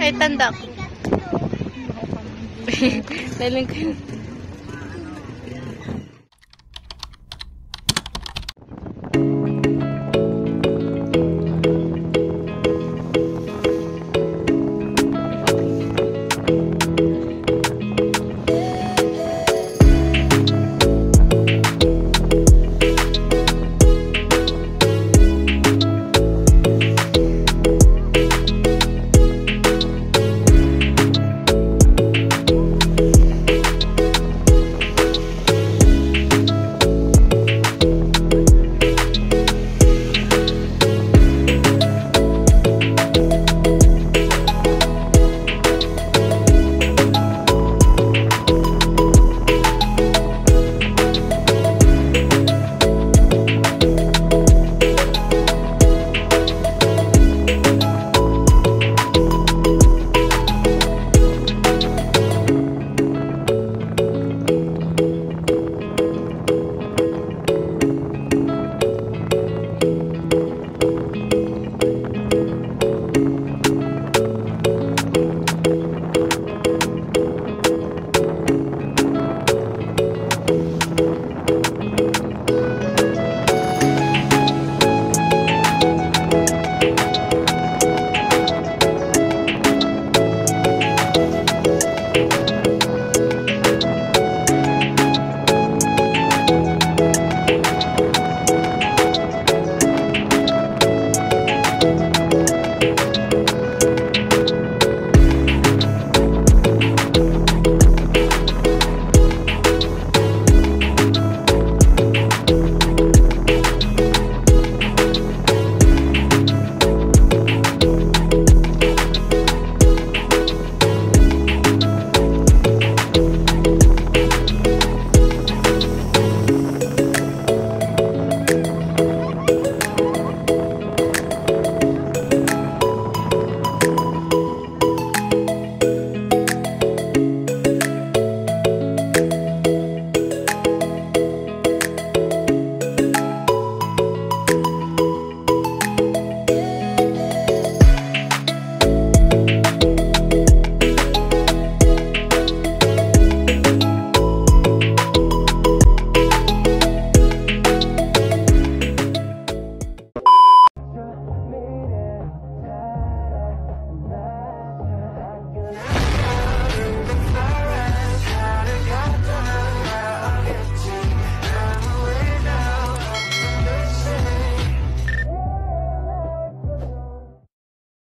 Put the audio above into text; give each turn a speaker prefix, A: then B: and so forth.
A: Ay, tanda ko. Daling ko